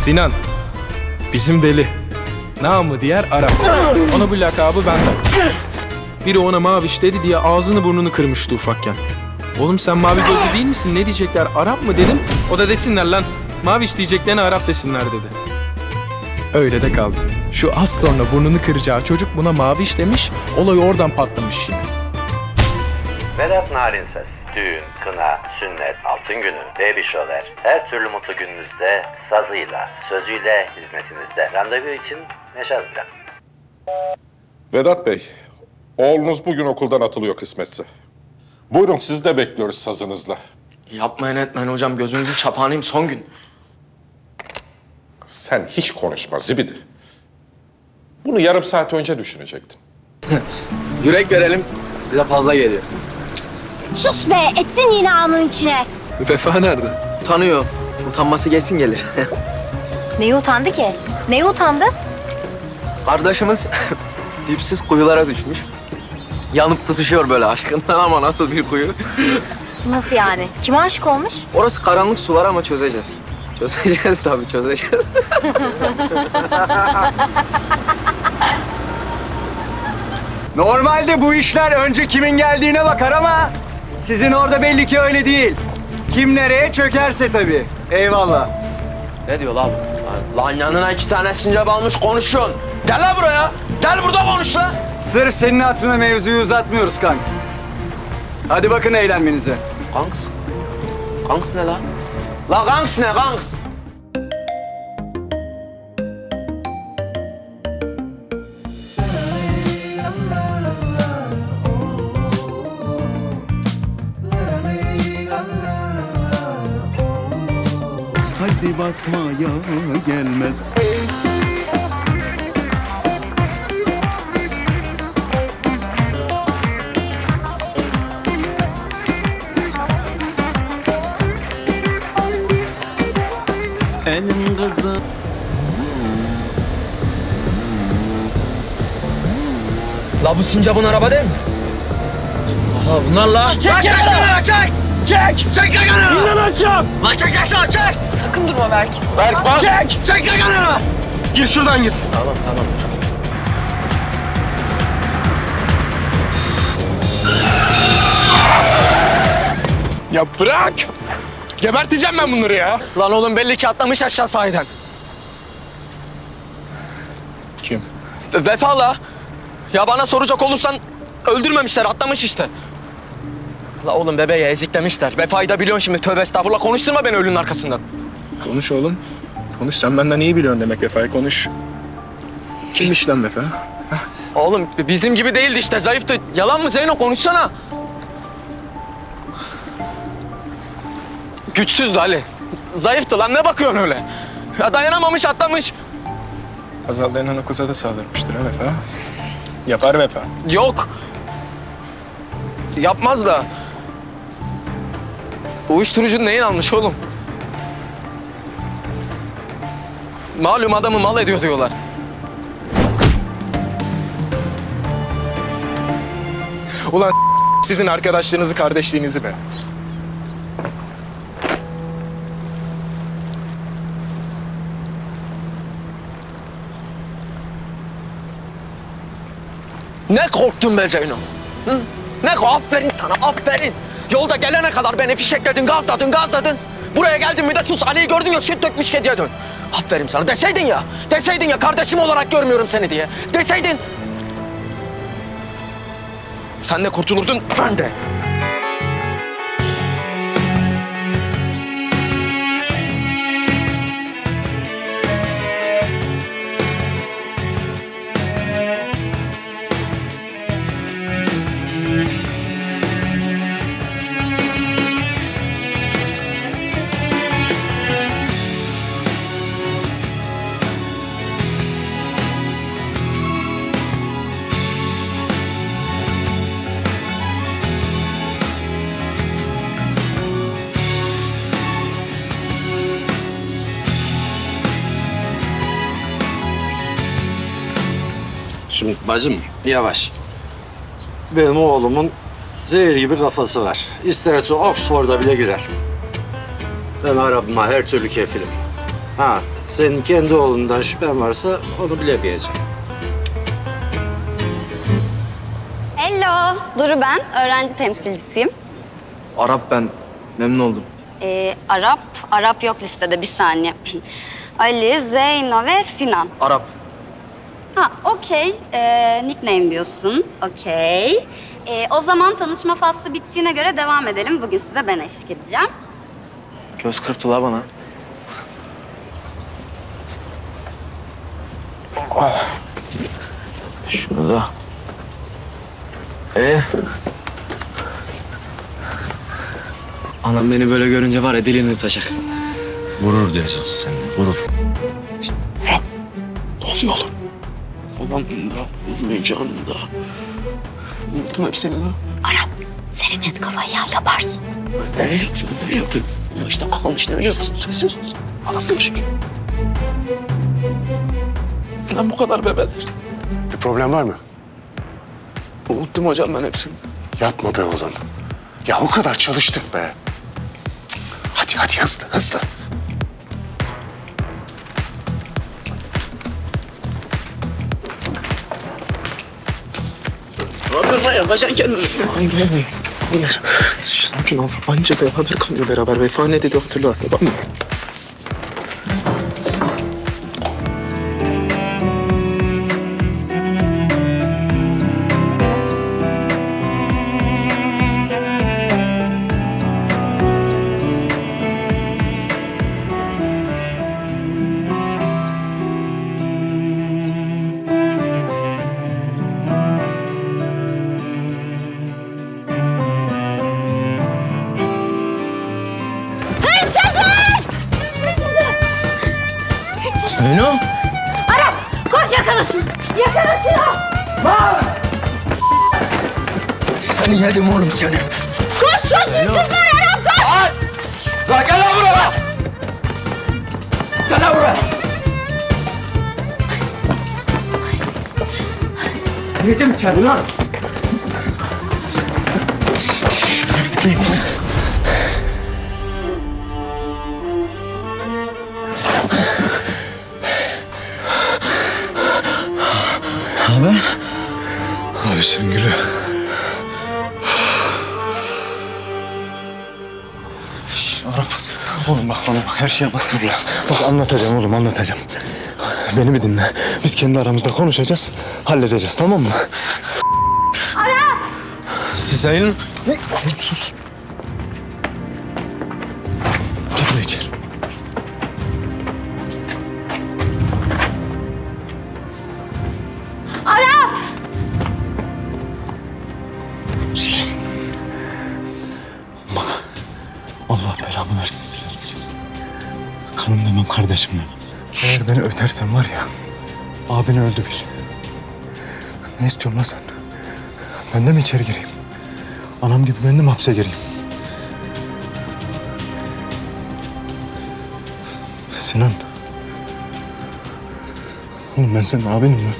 Sinan. Bizim deli. Namı diğer Arap. Ona bu lakabı benden. Biri ona maviş dedi diye ağzını burnunu kırmıştı ufakken. Oğlum sen mavi gözlü değil misin? Ne diyecekler? Arap mı dedim. O da desinler lan. Maviş diyeceklerine Arap desinler dedi. Öyle de kaldı. Şu az sonra burnunu kıracağı çocuk buna maviş demiş. Olay oradan patlamış şimdi. Vedat Narin Ses. Düğün, kına, sünnet, altın günü, baby shower, her türlü mutlu gününüzde sazıyla, sözüyle hizmetinizde. Randevu için meşaz bırak. Vedat Bey, oğlunuz bugün okuldan atılıyor kısmetse. Buyurun sizi de bekliyoruz sazınızla. Yapmayın etmeyin hocam gözünüzü çapanayım son gün. Sen hiç konuşma zibidi. Bunu yarım saat önce düşünecektin. Yürek verelim bize fazla geliyor. Sus be ettin yine ağanın içine. Vefa nerede? Utanıyor. Utanması geçsin gelir. Neye utandı ki? Neye utandı? Kardeşimiz dipsiz kuyulara düşmüş. Yanıp tutuşuyor böyle aşkından ama nasıl bir kuyu. Nasıl yani? Kime aşık olmuş? Orası karanlık sular ama çözeceğiz. Çözeceğiz tabii çözeceğiz. Normalde bu işler önce kimin geldiğine bakar ama sizin orada belli ki öyle değil. Kim nereye çökerse tabii. Eyvallah. ne diyor lan? Lan yanına iki tane sincap almış konuşuyorsun. Gel lan buraya. Gel burada konuş lan. Sırf senin hatırına mevzuyu uzatmıyoruz kanks. Hadi bakın eğlenmenize. Kanks. Kanks ne lan? La kanks ne kanks? Basmaya gelmez Elin kızı La bu sincapın araba değil mi? Aha bunlar la. Çek çek çek çek. Çek. Çek yakanı. İn lan aşağı. Lan çek çek çek. Sakın durma Berk. Berk bak. Çek. Çek yakanı. Gir şuradan gir. Tamam tamam. Ya bırak! Geberteceğim ben bunları ya. Lan oğlum belli ki atlamış aşağı sahiden. Kim? Ve- Vefa la. Ya bana soracak olursan öldürmemişler atlamış işte. La oğlum bebeği eziklemişler. Vefa'yı da biliyorsun şimdi tövbe estağfurullah konuşturma beni ölünün arkasından. Konuş oğlum. Konuş sen benden iyi biliyorsun demek Vefa'yı konuş. Kimmiş lan Vefa? Oğlum bizim gibi değildi işte zayıftı. Yalan mı Zeyno konuşsana. Güçsüzdü Ali. Zayıftı lan ne bakıyorsun öyle? Ya dayanamamış atlamış. Hazal denen o kıza da saldırmıştır ha Vefa. Yapar Vefa. Yok. Yapmaz da. Uyuşturucu neyin almış oğlum? Malum adamı mal ediyor diyorlar. Ulan sizin arkadaşlığınızı, kardeşliğinizi be. Ne korktun be Zeyno? Hı? Ne Aferin sana, aferin. Yolda gelene kadar beni fişekledin, gazladın, gazladın. Buraya geldin mi de sus Ali'yi gördün ya süt dökmüş kediye dön. Aferin sana. Deseydin ya, deseydin ya kardeşim olarak görmüyorum seni diye. Deseydin. Sen de kurtulurdun, ben de. Şimdi bacım yavaş. Benim oğlumun zehir gibi kafası var. İsterse Oxford'a bile girer. Ben Arap'ıma her türlü kefilim. Ha Senin kendi oğlundan şüphen varsa onu bilemeyeceğim. Hello, Duru ben. Öğrenci temsilcisiyim. Arap ben. Memnun oldum. Ee, Arap, Arap yok listede bir saniye. Ali, Zeyno ve Sinan. Arap. Ha, okey. Ee, nickname diyorsun. Okey. Ee, o zaman tanışma faslı bittiğine göre devam edelim. Bugün size ben eşlik edeceğim. Göz kırptılar bana. Şunu da. Ee? Anam beni böyle görünce var ya dilini tutacak. Gurur duyacağız seninle, gurur. Ne oluyor oğlum? Ulan da, üzmeyin canında. Unuttum hep seni lan. Arap, serinlet kafayı ya yaparsın. Ne yaptın? Ne yaptın? Ya işte kalmış ne biliyor musun? Sessiz ol. Arap görüşecek. Lan bu kadar bebeler. Bir problem var mı? Unuttum hocam ben hepsini. Yapma be oğlum. Ya o kadar çalıştık be. Hadi hadi hızlı hızlı. Lan? Yapacaksın kendini. Hayır. Sakin ol. Anca da haber kalıyor beraber. Vefa ne dedi hatırla. Tamam mı? Şunu. Seni yedim oğlum seni. Koş koş hırsızlar Arap koş. Lan gel lan buraya. Gel lan buraya. Yedim içeri lan. Abi Sengül'ü. Arap. Oğlum bak bana bak her şeye anlattım ya. Bak anlatacağım oğlum anlatacağım. Beni bir dinle. Biz kendi aramızda konuşacağız. Halledeceğiz tamam mı? Sizin Sus. Versin silerim. Kanım demem kardeşim demem. Eğer beni ötersen var ya. Abini öldü bil. Ne istiyorsun lan sen? Ben de mi içeri gireyim? Anam gibi ben de mi hapse gireyim? Sinan. Oğlum ben senin abinim lan.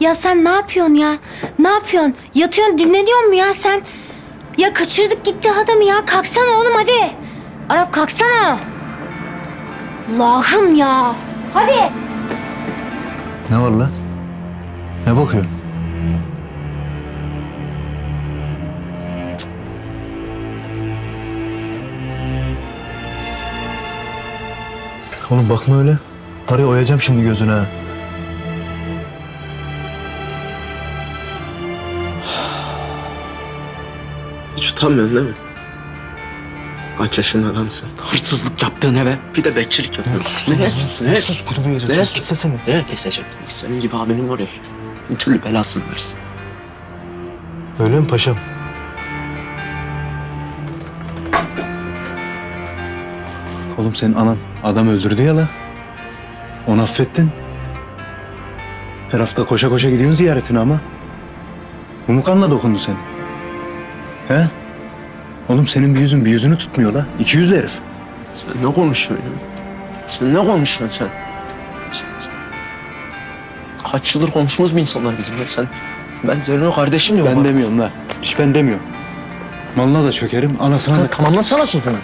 Ya sen ne yapıyorsun ya? Ne yapıyorsun? Yatıyorsun dinleniyor mu ya sen? Ya kaçırdık gitti adamı ya. Kalksana oğlum hadi. Arap kalksana. Allah'ım ya. Hadi. Ne var lan? Ne bakıyorsun? Oğlum bakma öyle. Araya oyacağım şimdi gözüne. Hiç utanmıyorsun değil mi? Kaç yaşında adamsın? Hırsızlık yaptığın eve bir de bekçilik yapıyorsun. Ne sus? Ne sus? Bunu vereceğim. Ne Sus, sesini. Ne keseceğim? Senin gibi abinin var ya. Bir türlü belasını versin. Öyle mi paşam? Oğlum senin anan adam öldürdü ya la. Onu affettin. Her hafta koşa koşa gidiyorsun ziyaretine ama. Bu mu kanla dokundu senin? He? Oğlum senin bir yüzün bir yüzünü tutmuyor la. İki yüzlü herif. Sen ne konuşuyorsun? Sen ne konuşuyorsun sen? Kaç yıldır konuşmaz mı insanlar bizimle sen? Ben Zeyno'nun kardeşim diyorum. Ben demiyorum la. Hiç ben demiyorum. Malına da çökerim, anasına da... Tamamlasana sözünü.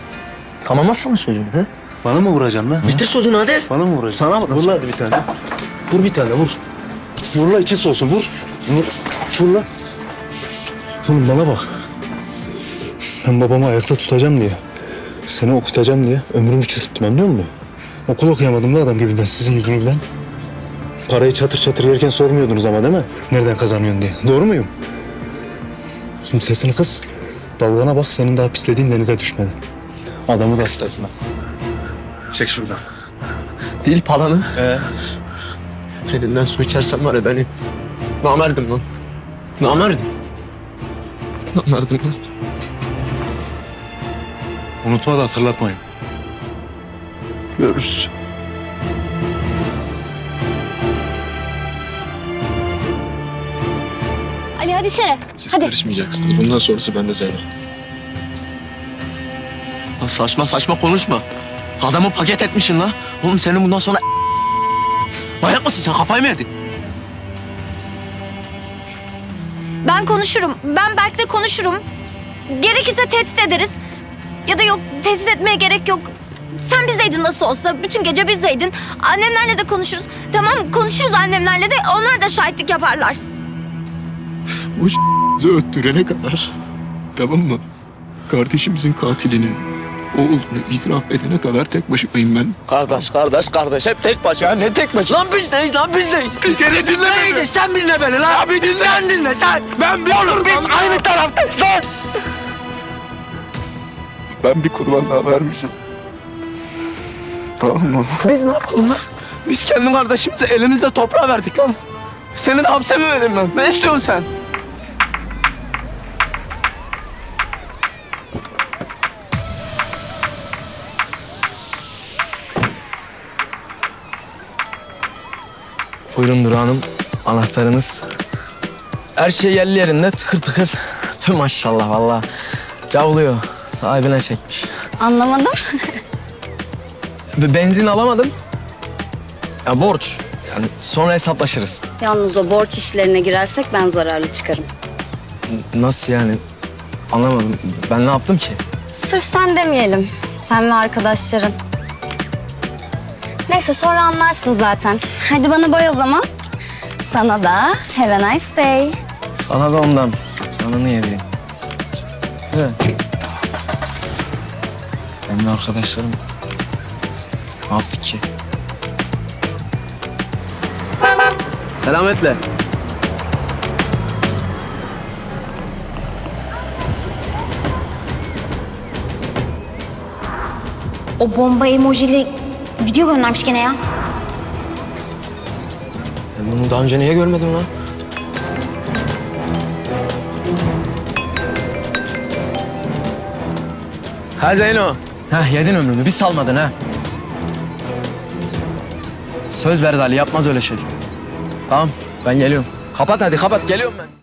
Tamamlasana sözünü. He? Bana mı vuracaksın la? Bitir sözünü hadi. Bana mı vuracaksın? Sana bak. Vur la hadi bir tane. Vur bir tane vur. Vur la için soğusun, vur. Vur. Vur la. Oğlum bana bak. Ben babamı ayakta tutacağım diye, seni okutacağım diye ömrümü çürüttüm anlıyor musun? Okul okuyamadım da adam gibi ben sizin yüzünüzden. Parayı çatır çatır yerken sormuyordunuz ama değil mi? Nereden kazanıyorsun diye. Doğru muyum? Şimdi sesini kıs. Dalgana bak senin daha pislediğin denize düşmedi. Adamı da ıslatma. Çek şuradan. Dil palanı. Ee? Elinden su içersem var ya beni. Namerdim lan. Namerdim. Namerdim lan. Unutma da hatırlatmayın. Görürüz. Ali hadi sene. Hadi. Karışmayacaksınız. Bundan sonrası bende Zeyno. Lan saçma saçma konuşma. Adamı paket etmişsin la. Oğlum senin bundan sonra... Manyak mısın sen? Kafayı mı yedin? Ben konuşurum. Ben Berk'le konuşurum. Gerekirse tehdit ederiz. Ya da yok tehdit etmeye gerek yok. Sen bizdeydin nasıl olsa. Bütün gece bizdeydin. Annemlerle de konuşuruz. Tamam konuşuruz annemlerle de. Onlar da şahitlik yaparlar. Bu öttürene kadar. Tamam mı? Kardeşimizin katilini, oğlunu itiraf edene kadar tek başımayım ben. Kardeş, kardeş, kardeş. Hep tek başına. Ya ne tek başına? Lan bizdeyiz, lan bizdeyiz. Bir kere dinle beni. Neydi? Sen dinle beni lan. Ya bir dinle. Sen dinle, sen. Ben bir Oğlum biz aynı taraftayız, sen. Ben bir kurban daha vermişim. Tamam mı? Biz ne yapalım lan? Biz kendi kardeşimizi elimizde toprağa verdik lan. Seni de hapse mi vereyim ben? Ne istiyorsun sen? Buyurun Duru Hanım. Anahtarınız. Her şey yerli yerinde tıkır tıkır. Tüm maşallah valla. Cavlıyor. Sahibine çekmiş. Anlamadım. Be- Benzin alamadım. Ya borç. Yani sonra hesaplaşırız. Yalnız o borç işlerine girersek ben zararlı çıkarım. Nasıl yani? Anlamadım. Ben ne yaptım ki? Sırf sen demeyelim. Sen ve arkadaşların. Neyse sonra anlarsın zaten. Hadi bana boy o zaman. Sana da have a nice day. Sana da ondan. Canını yedi. De. Ben ve arkadaşlarım ne yaptık ki? Selametle. O bomba emojili video göndermiş gene ya. Ben bunu daha önce niye görmedim lan? Ha Zeyno. Ha yedin ömrünü. Bir salmadın ha. Söz ver Ali yapmaz öyle şey. Tamam ben geliyorum. Kapat hadi kapat geliyorum ben.